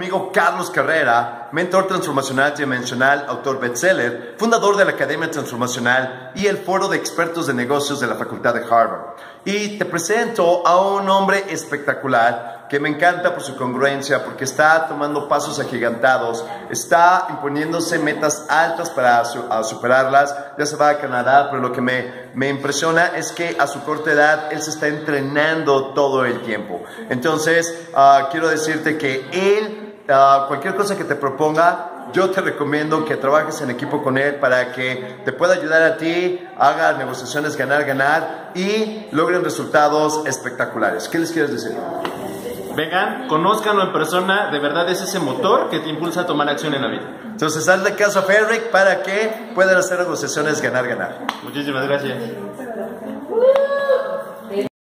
conmigo Carlos Carrera, mentor transformacional dimensional, autor bestseller, fundador de la Academia Transformacional y el Foro de Expertos de Negocios de la Facultad de Harvard. Y te presento a un hombre espectacular que me encanta por su congruencia, porque está tomando pasos agigantados, está imponiéndose metas altas para superarlas, ya se va a Canadá, pero lo que me, me impresiona es que a su corta edad él se está entrenando todo el tiempo. Entonces, ah, quiero decirte que él, ah, cualquier cosa que te proponga, yo te recomiendo que trabajes en equipo con él para que te pueda ayudar a ti, haga negociaciones ganar, ganar y logren resultados espectaculares. ¿Qué les quieres decir? Vengan, conózcanlo en persona, de verdad es ese motor que te impulsa a tomar acción en la vida. Entonces, hazle caso a Ferric para que puedan hacer negociaciones ganar, ganar. Muchísimas gracias.